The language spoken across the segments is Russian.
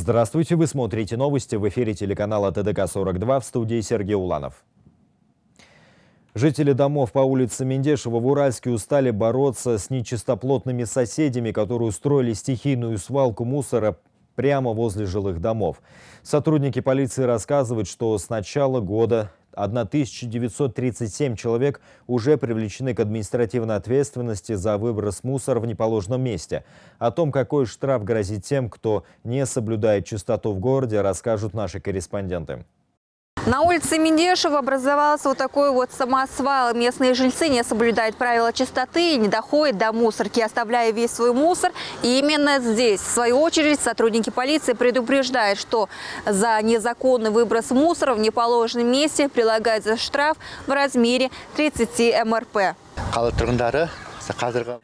Здравствуйте, вы смотрите новости в эфире телеканала ТДК-42 в студии Сергей Уланов. Жители домов по улице Мендешева в Уральске устали бороться с нечистоплотными соседями, которые устроили стихийную свалку мусора прямо возле жилых домов. Сотрудники полиции рассказывают, что с начала года 1937 человек уже привлечены к административной ответственности за выброс мусора в неположенном месте. О том, какой штраф грозит тем, кто не соблюдает чистоту в городе, расскажут наши корреспонденты. На улице Мендешева образовался вот такой вот самосвал. Местные жильцы не соблюдают правила чистоты и не доходят до мусорки, оставляя весь свой мусор. И именно здесь, в свою очередь, сотрудники полиции предупреждают, что за незаконный выброс мусора в неположенном месте прилагается штраф в размере 30 МРП.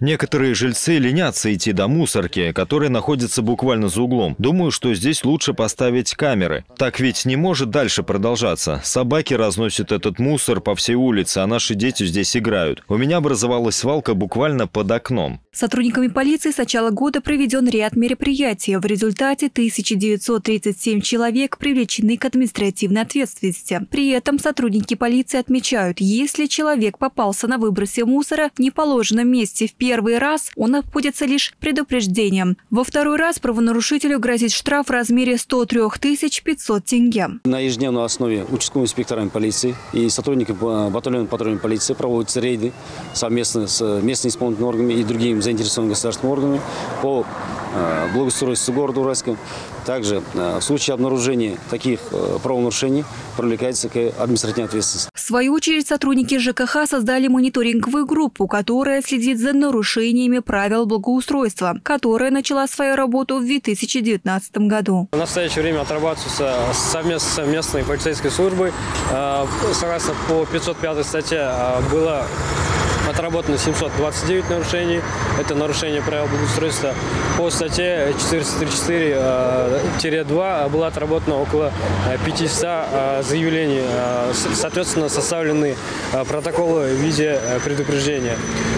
Некоторые жильцы ленятся идти до мусорки, которая находится буквально за углом. Думаю, что здесь лучше поставить камеры. Так ведь не может дальше продолжаться. Собаки разносят этот мусор по всей улице, а наши дети здесь играют. У меня образовалась свалка буквально под окном. Сотрудниками полиции с начала года проведен ряд мероприятий. В результате 1937 человек привлечены к административной ответственности. При этом сотрудники полиции отмечают, если человек попался на выбросе мусора в неположенном месте в первый раз, он обходится лишь предупреждением. Во второй раз правонарушителю грозит штраф в размере 103 500 тенге. На ежедневной основе участковыми инспекторами полиции и сотрудниками батальона патрульной полиции проводятся рейды совместно с местными исполнительными органами и другими заинтересованными государственными органами по э, благоустройству города Уральска. Также э, в случае обнаружения таких э, правонарушений привлекается к административной ответственности. В свою очередь сотрудники ЖКХ создали мониторинговую группу, которая следит за нарушениями правил благоустройства, которая начала свою работу в 2019 году. В настоящее время отрабатывается совместно с местной полицейской службой. Согласно по 505 статье было отработано 729 нарушений. Это нарушение правил благоустройства. По статье 434-2 было отработано около 500 э, заявлений. Э, соответственно, составлены э, протоколы в виде предупреждения.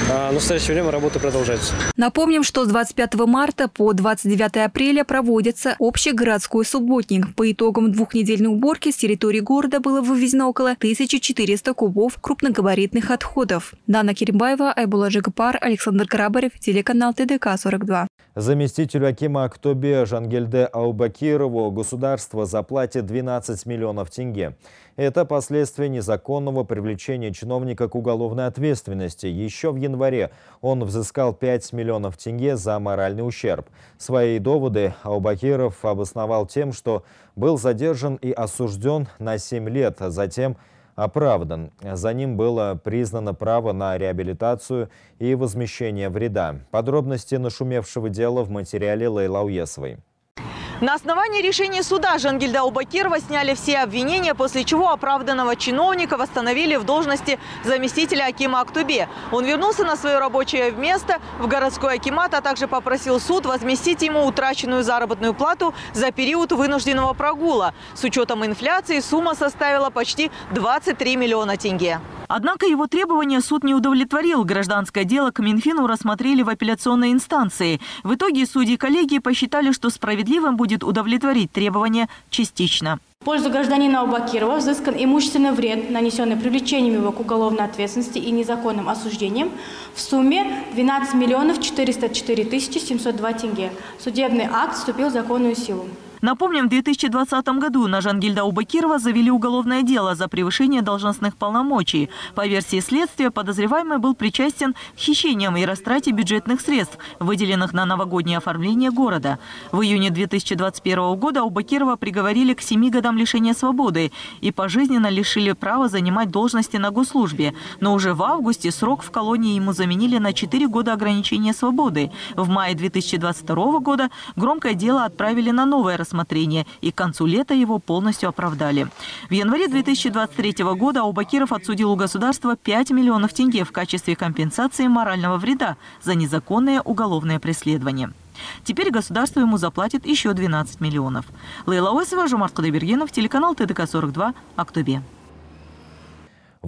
В настоящее время работа продолжается. Напомним, что с 25 марта по 29 апреля проводится общегородской субботник. По итогам двухнедельной уборки с территории города было вывезено около 1400 кубов крупногабаритных отходов. Дана Керимбаева, Айбула Жигапар, Александр Карабарев, телеканал ТДК-42. Заместителю Акима Актобе Жангельде Аубакирову государство заплатит 12 миллионов тенге. Это последствия незаконного привлечения чиновника к уголовной ответственности. Еще в январе он взыскал 5 миллионов тенге за моральный ущерб. Свои доводы Аубакиров обосновал тем, что был задержан и осужден на 7 лет, затем оправдан. За ним было признано право на реабилитацию и возмещение вреда. Подробности нашумевшего дела в материале Лейла Уесовой. На основании решения суда Жангильда Убакирова сняли все обвинения, после чего оправданного чиновника восстановили в должности заместителя Акима Актубе. Он вернулся на свое рабочее место в городской Акимат, а также попросил суд возместить ему утраченную заработную плату за период вынужденного прогула. С учетом инфляции сумма составила почти 23 миллиона тенге. Однако его требования суд не удовлетворил. Гражданское дело к Минфину рассмотрели в апелляционной инстанции. В итоге судьи коллегии посчитали, что справедливым будет удовлетворить требования частично. В пользу гражданина Убакирова взыскан имущественный вред, нанесенный привлечением его к уголовной ответственности и незаконным осуждением в сумме 12 миллионов 404 тысячи 702 тенге. Судебный акт вступил в законную силу. Напомним, в 2020 году на Жангильда Убакирова завели уголовное дело за превышение должностных полномочий. По версии следствия, подозреваемый был причастен к хищениям и растрате бюджетных средств, выделенных на новогоднее оформление города. В июне 2021 года Убакирова приговорили к семи годам лишения свободы и пожизненно лишили права занимать должности на госслужбе. Но уже в августе срок в колонии ему заменили на 4 года ограничения свободы. В мае 2022 года громкое дело отправили на новое рассмотрение рассмотрения, и к концу лета его полностью оправдали. В январе 2023 года Аубакиров отсудил у государства 5 миллионов тенге в качестве компенсации морального вреда за незаконное уголовное преследование. Теперь государство ему заплатит еще 12 миллионов. Лейла Осева, Жумарт Кудайбергенов, телеканал ТДК-42, Актобе.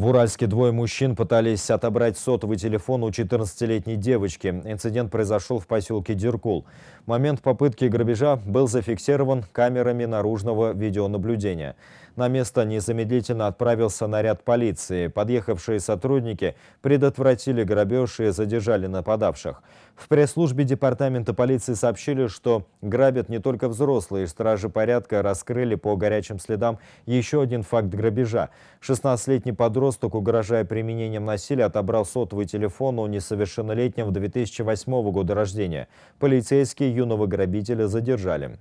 В Уральске двое мужчин пытались отобрать сотовый телефон у 14-летней девочки. Инцидент произошел в поселке Диркул. Момент попытки грабежа был зафиксирован камерами наружного видеонаблюдения. На место незамедлительно отправился наряд полиции. Подъехавшие сотрудники предотвратили грабеж и задержали нападавших. В пресс-службе департамента полиции сообщили, что грабят не только взрослые. Стражи порядка раскрыли по горячим следам еще один факт грабежа. 16-летний подросток, угрожая применением насилия, отобрал сотовый телефон у несовершеннолетнего 2008 года рождения. Полицейские юного грабителя задержали.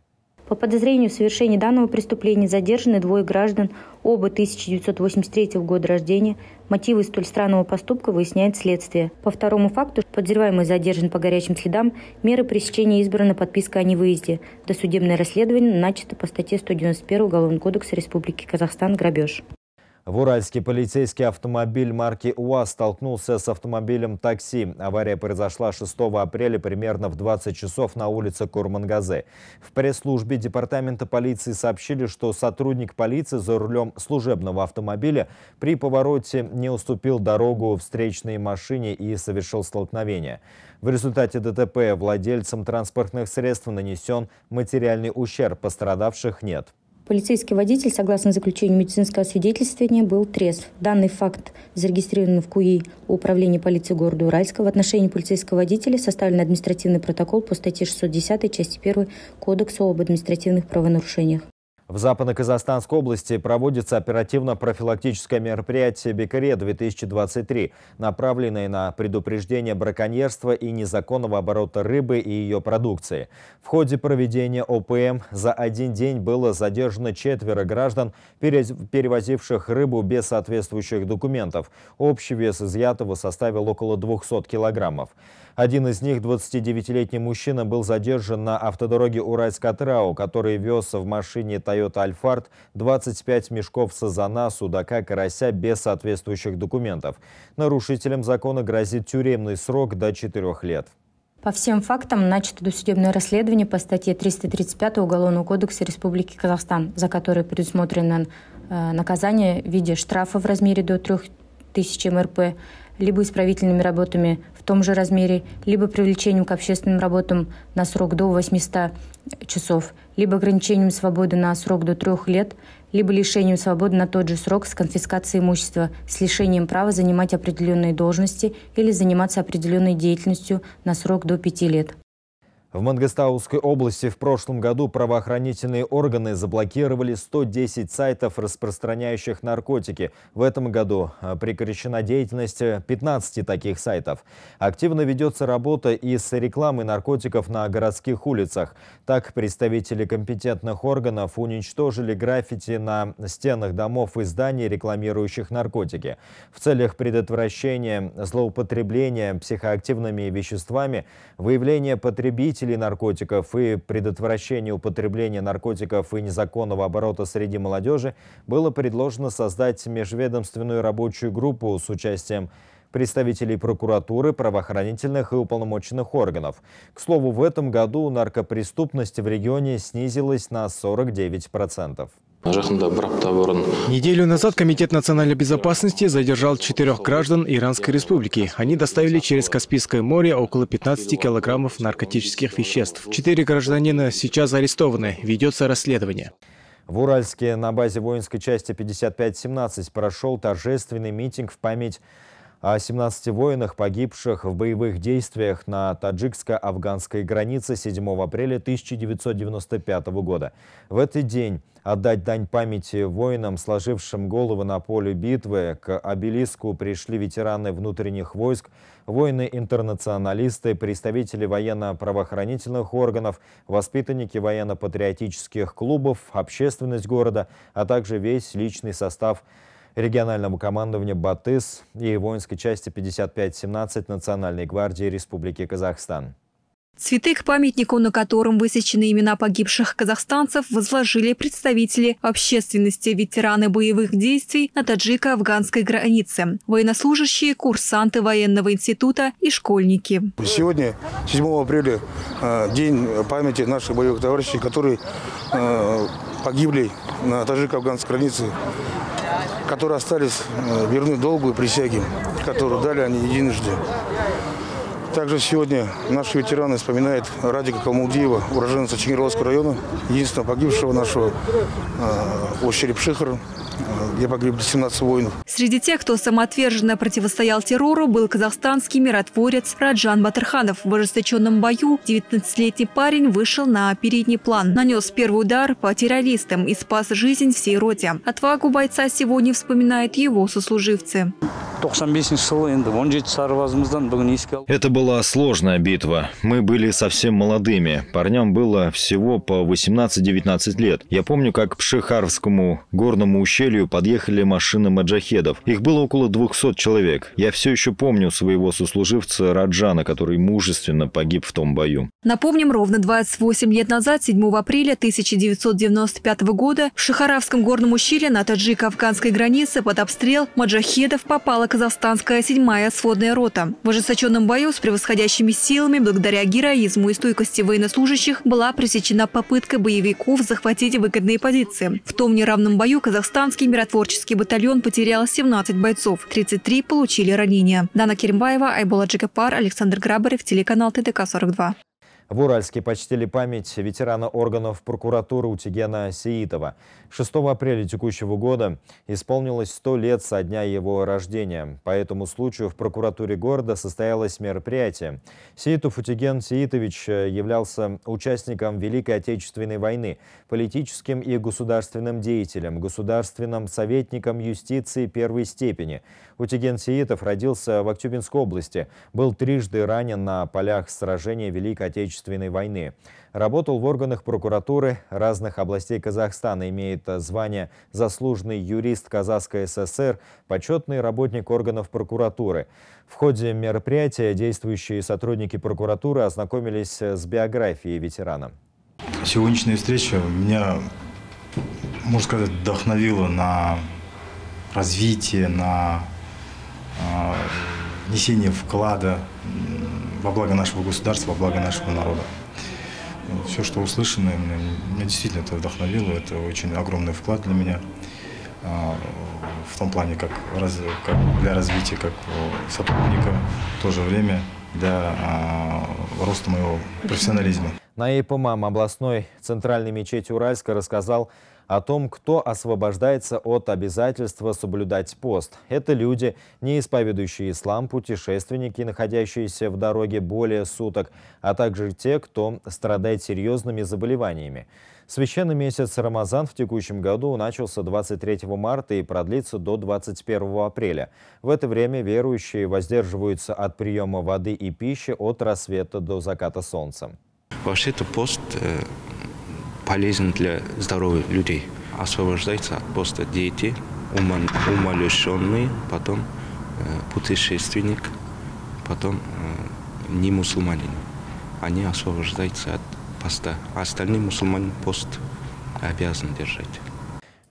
По подозрению в совершении данного преступления задержаны двое граждан, оба 1983 года рождения. Мотивы столь странного поступка выясняет следствие. По второму факту подозреваемый задержан по горячим следам. Меры пресечения избрана подписка о невыезде. Досудебное расследование начато по статье 191 Уголовного кодекса Республики Казахстан «Грабеж». В Уральске полицейский автомобиль марки УАЗ столкнулся с автомобилем такси. Авария произошла 6 апреля примерно в 20 часов на улице Курмангазе. В пресс-службе департамента полиции сообщили, что сотрудник полиции за рулем служебного автомобиля при повороте не уступил дорогу встречной машине и совершил столкновение. В результате ДТП владельцам транспортных средств нанесен материальный ущерб, пострадавших нет. Полицейский водитель, согласно заключению медицинского свидетельствования, был трезв. Данный факт зарегистрирован в КУИ Управления полиции города Уральска. В отношении полицейского водителя составлен административный протокол по статье 610 части 1 Кодекса об административных правонарушениях. В Западно-Казахстанской области проводится оперативно-профилактическое мероприятие «Бекаре-2023», направленное на предупреждение браконьерства и незаконного оборота рыбы и ее продукции. В ходе проведения ОПМ за один день было задержано четверо граждан, перевозивших рыбу без соответствующих документов. Общий вес изъятого составил около 200 килограммов. Один из них, 29-летний мужчина, был задержан на автодороге Уральск-Атрау, который вез в машине Toyota Alphard 25 мешков сазана, судака, карася без соответствующих документов. Нарушителям закона грозит тюремный срок до 4 лет. По всем фактам начато досудебное расследование по статье 335 Уголовного кодекса Республики Казахстан, за которое предусмотрено э, наказание в виде штрафа в размере до 3000 МРП, либо исправительными работами том же размере, либо привлечением к общественным работам на срок до 800 часов, либо ограничением свободы на срок до трех лет, либо лишением свободы на тот же срок с конфискацией имущества, с лишением права занимать определенные должности или заниматься определенной деятельностью на срок до пяти лет. В Мангостауской области в прошлом году правоохранительные органы заблокировали 110 сайтов, распространяющих наркотики. В этом году а, прекращена деятельность 15 таких сайтов. Активно ведется работа и с рекламой наркотиков на городских улицах. Так, представители компетентных органов уничтожили граффити на стенах домов и зданий, рекламирующих наркотики. В целях предотвращения злоупотребления психоактивными веществами, выявления потребителей потребителей наркотиков и предотвращения употребления наркотиков и незаконного оборота среди молодежи было предложено создать межведомственную рабочую группу с участием представителей прокуратуры, правоохранительных и уполномоченных органов. К слову, в этом году наркопреступность в регионе снизилась на 49%. Неделю назад Комитет национальной безопасности задержал четырех граждан Иранской республики. Они доставили через Каспийское море около 15 килограммов наркотических веществ. Четыре гражданина сейчас арестованы. Ведется расследование. В Уральске на базе воинской части 5517 прошел торжественный митинг в память о 17 воинах, погибших в боевых действиях на таджикско-афганской границе 7 апреля 1995 года. В этот день отдать дань памяти воинам, сложившим головы на поле битвы, к обелиску пришли ветераны внутренних войск, воины-интернационалисты, представители военно-правоохранительных органов, воспитанники военно-патриотических клубов, общественность города, а также весь личный состав региональному командованию БАТЫС и воинской части 5517 Национальной гвардии Республики Казахстан. Цветы к памятнику, на котором высечены имена погибших казахстанцев, возложили представители общественности, ветераны боевых действий на таджико-афганской границе, военнослужащие, курсанты военного института и школьники. Сегодня, 7 апреля, э, день памяти наших боевых товарищей, которые э, погибли на таджико-афганской границе которые остались э, верны долгу и присяге, которую дали они единожды. Также сегодня наши ветераны вспоминают Радика Калмулдиева, уроженца Чигировского района, единственного погибшего нашего э, Ощерепшихара, где погибли 17 воинов. Среди тех, кто самоотверженно противостоял террору, был казахстанский миротворец Раджан Батырханов. В ожесточенном бою 19-летний парень вышел на передний план, нанес первый удар по террористам и спас жизнь всей роте. Отвагу бойца сегодня вспоминают его сослуживцы. Это была сложная битва. Мы были совсем молодыми. Парням было всего по 18-19 лет. Я помню, как к Пшехарскому горному ущелью подъехали машины маджахедов. Их было около 200 человек. Я все еще помню своего сослуживца Раджана, который мужественно погиб в том бою. Напомним, ровно 28 лет назад, 7 апреля 1995 года, в Шахаравском горном ущелье на таджико-афганской границе под обстрел маджахедов попала казахстанская седьмая сводная рота. В ожесточенном бою с превосходящими силами, благодаря героизму и стойкости военнослужащих, была пресечена попытка боевиков захватить выгодные позиции. В том неравном бою казахстанский миротворческий батальон потерял 17 бойцов, 33 получили ранения. Дана Керимбаева, Айбола Джигапар, Александр Грабарев, телеканал ТДК-42. В Уральске почтили память ветерана органов прокуратуры Утигена Сеитова. 6 апреля текущего года исполнилось 100 лет со дня его рождения. По этому случаю в прокуратуре города состоялось мероприятие. Сеитов Утиген Сеитович являлся участником Великой Отечественной войны, политическим и государственным деятелем, государственным советником юстиции первой степени. Утиген Сеитов родился в Актюбинской области, был трижды ранен на полях сражения Великой Отечественной Отечественной войны. Работал в органах прокуратуры разных областей Казахстана, имеет звание «Заслуженный юрист Казахской ССР», почетный работник органов прокуратуры. В ходе мероприятия действующие сотрудники прокуратуры ознакомились с биографией ветерана. Сегодняшняя встреча меня, можно сказать, вдохновила на развитие, на э, несение вклада во благо нашего государства, во благо нашего народа. Все, что услышано, меня, меня действительно это вдохновило, это очень огромный вклад для меня а, в том плане, как, как для развития как сотрудника, в то же время для а, роста моего профессионализма. Наиб имам областной центральной мечети Уральска рассказал о том, кто освобождается от обязательства соблюдать пост. Это люди, не исповедующие ислам, путешественники, находящиеся в дороге более суток, а также те, кто страдает серьезными заболеваниями. Священный месяц Рамазан в текущем году начался 23 марта и продлится до 21 апреля. В это время верующие воздерживаются от приема воды и пищи от рассвета до заката солнца. Вообще-то пост э, полезен для здоровья людей. Освобождается от поста дети, умалишенные, потом э, путешественник, потом э, не мусульманин. Они освобождаются от поста. А остальные мусульмане пост обязаны держать.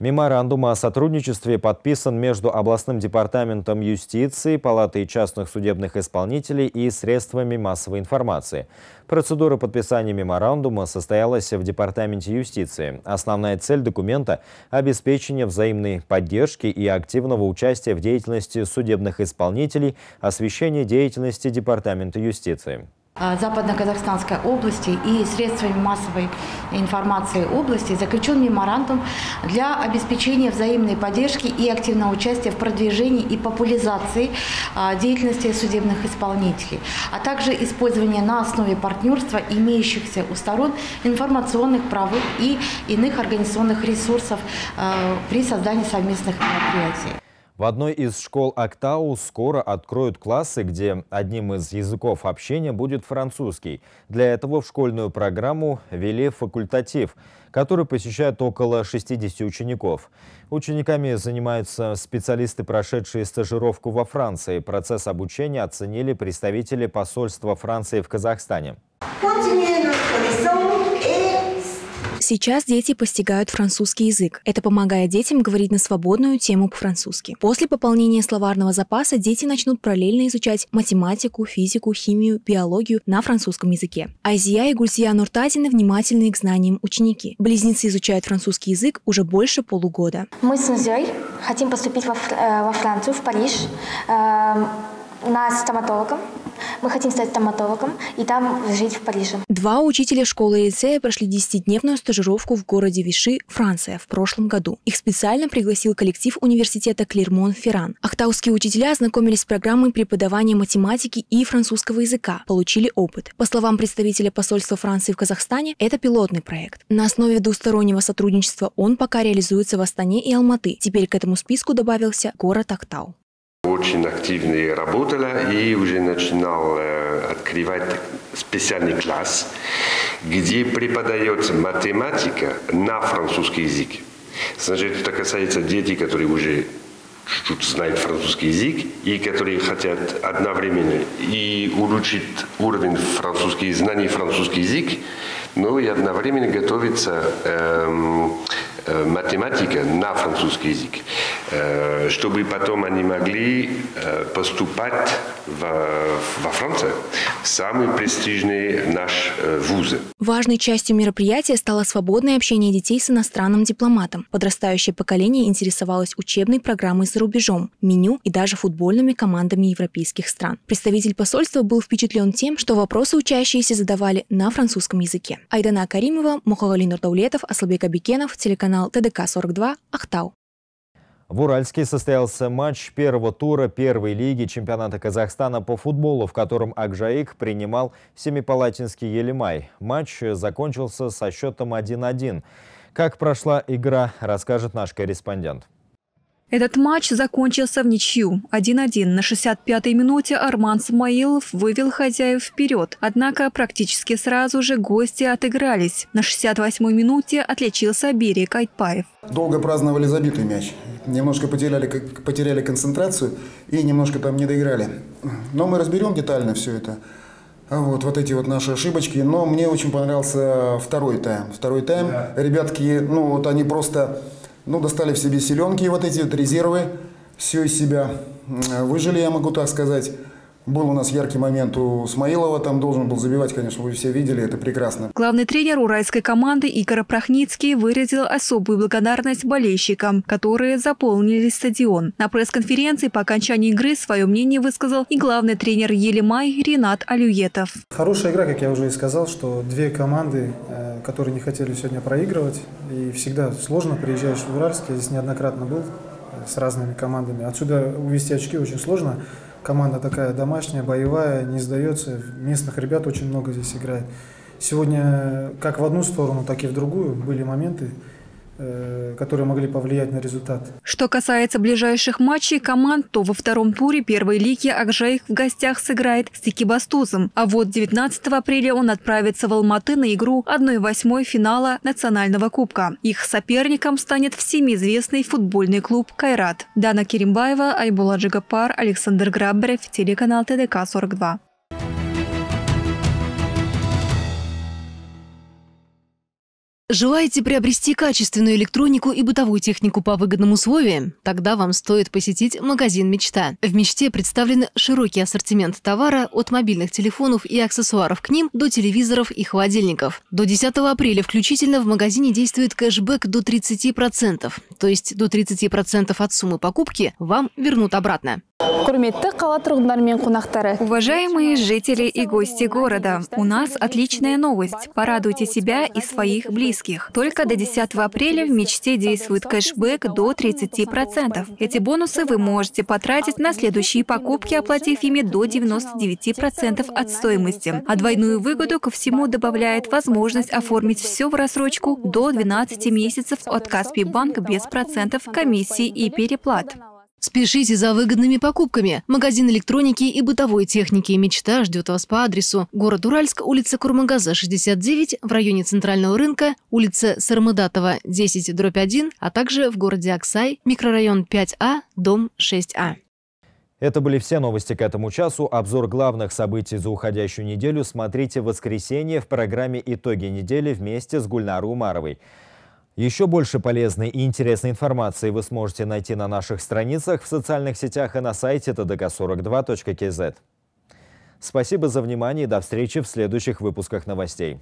Меморандум о сотрудничестве подписан между областным департаментом юстиции, Палатой частных судебных исполнителей и средствами массовой информации. Процедура подписания меморандума состоялась в Департаменте юстиции. Основная цель документа – обеспечение взаимной поддержки и активного участия в деятельности судебных исполнителей, освещение деятельности Департамента юстиции. А, Западно-Казахстанской области и средствами массовой информации области заключен меморандум для обеспечения взаимной поддержки и активного участия в продвижении и популяризации а, деятельности судебных исполнителей, а также использования на основе партнерства имеющихся у сторон информационных, правовых и иных организационных ресурсов а, при создании совместных мероприятий. В одной из школ Актау скоро откроют классы, где одним из языков общения будет французский. Для этого в школьную программу ввели факультатив, который посещает около 60 учеников. Учениками занимаются специалисты, прошедшие стажировку во Франции. Процесс обучения оценили представители посольства Франции в Казахстане. Сейчас дети постигают французский язык. Это помогает детям говорить на свободную тему по-французски. После пополнения словарного запаса дети начнут параллельно изучать математику, физику, химию, биологию на французском языке. Айзия и Гульсия Нуртазины внимательны к знаниям ученики. Близнецы изучают французский язык уже больше полугода. Мы с Нузей хотим поступить во, э, во Францию, в Париж, э, на стоматологом. Мы хотим стать стоматологом и там жить в Париже. Два учителя школы и лицея прошли 10-дневную стажировку в городе Виши, Франция, в прошлом году. Их специально пригласил коллектив университета Клермон-Ферран. Ахтауские учителя ознакомились с программой преподавания математики и французского языка, получили опыт. По словам представителя посольства Франции в Казахстане, это пилотный проект. На основе двустороннего сотрудничества он пока реализуется в Астане и Алматы. Теперь к этому списку добавился город Актау. Очень активно работала и уже начинал э, открывать специальный класс, где преподается математика на французский язык. Значит, это касается детей, которые уже чуть-чуть знают французский язык и которые хотят одновременно и улучшить уровень французских знаний французский язык, но и одновременно готовиться эм, математика на французский язык, чтобы потом они могли э, поступать в, во Францию, самые престижные наши э, вузы. Важной частью мероприятия стало свободное общение детей с иностранным дипломатом. Подрастающее поколение интересовалось учебной программой за рубежом, меню и даже футбольными командами европейских стран. Представитель посольства был впечатлен тем, что вопросы учащиеся задавали на французском языке. Айдана Каримова, Мухагали Нурдаулетов, Аслабек Абикенов, телеканал ТДК-42, Ахтау. В Уральске состоялся матч первого тура первой лиги чемпионата Казахстана по футболу, в котором Акжаик принимал Семипалатинский Елимай. Матч закончился со счетом 1-1. Как прошла игра, расскажет наш корреспондент. Этот матч закончился в ничью. 1-1 на 65-й минуте Арман Самаилов вывел хозяев вперед. Однако практически сразу же гости отыгрались. На 68-й минуте отличился Берег Айтпаев. Долго праздновали забитый мяч. Немножко потеряли, потеряли концентрацию и немножко там не доиграли. Но мы разберем детально все это. Вот, вот эти вот наши ошибочки. Но мне очень понравился второй тайм. Второй тайм. Да. Ребятки, ну вот они просто ну, достали в себе селенки, вот эти вот резервы, все из себя выжили, я могу так сказать. Был у нас яркий момент у Смаилова, там должен был забивать, конечно, вы все видели, это прекрасно. Главный тренер уральской команды Игорь Прохницкий выразил особую благодарность болельщикам, которые заполнили стадион. На пресс-конференции по окончании игры свое мнение высказал и главный тренер Елимай Ренат Алюетов. Хорошая игра, как я уже и сказал, что две команды, э, которые не хотели сегодня проигрывать, и всегда сложно, приезжаешь в Уральск, я здесь неоднократно был э, с разными командами. Отсюда увезти очки очень сложно. Команда такая домашняя, боевая, не сдается. Местных ребят очень много здесь играет. Сегодня как в одну сторону, так и в другую были моменты, которые могли повлиять на результат. Что касается ближайших матчей команд, то во втором туре первой лиги Акжаих в гостях сыграет с Экибастузом. А вот 19 апреля он отправится в Алматы на игру 1-8 финала национального кубка. Их соперником станет всеми известный футбольный клуб «Кайрат». Дана Керимбаева, Айбула Джигапар, Александр Грабарев, телеканал ТДК-42. Желаете приобрести качественную электронику и бытовую технику по выгодным условиям? Тогда вам стоит посетить магазин «Мечта». В «Мечте» представлен широкий ассортимент товара от мобильных телефонов и аксессуаров к ним до телевизоров и холодильников. До 10 апреля включительно в магазине действует кэшбэк до 30%, то есть до 30% от суммы покупки вам вернут обратно. Уважаемые жители и гости города, у нас отличная новость. Порадуйте себя и своих близких. Только до 10 апреля в мечте действует кэшбэк до 30%. Эти бонусы вы можете потратить на следующие покупки, оплатив ими до 99% от стоимости. А двойную выгоду ко всему добавляет возможность оформить все в рассрочку до 12 месяцев от Каспий Банк без процентов комиссии и переплат. Спешите за выгодными покупками. Магазин электроники и бытовой техники «Мечта» ждет вас по адресу город Уральск, улица Курмагаза, 69, в районе Центрального рынка, улица Сармадатова, 10, дробь 1, а также в городе Аксай, микрорайон 5А, дом 6А. Это были все новости к этому часу. Обзор главных событий за уходящую неделю смотрите в воскресенье в программе «Итоги недели» вместе с Гульнарой Умаровой. Еще больше полезной и интересной информации вы сможете найти на наших страницах в социальных сетях и на сайте tdk42.kz. Спасибо за внимание и до встречи в следующих выпусках новостей.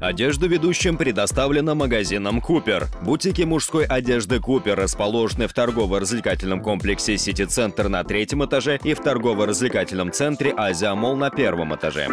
Одежда ведущим предоставлена магазином «Купер». Бутики мужской одежды «Купер» расположены в торгово-развлекательном комплексе «Сити-центр» на третьем этаже и в торгово-развлекательном центре «Азия Молл» на первом этаже.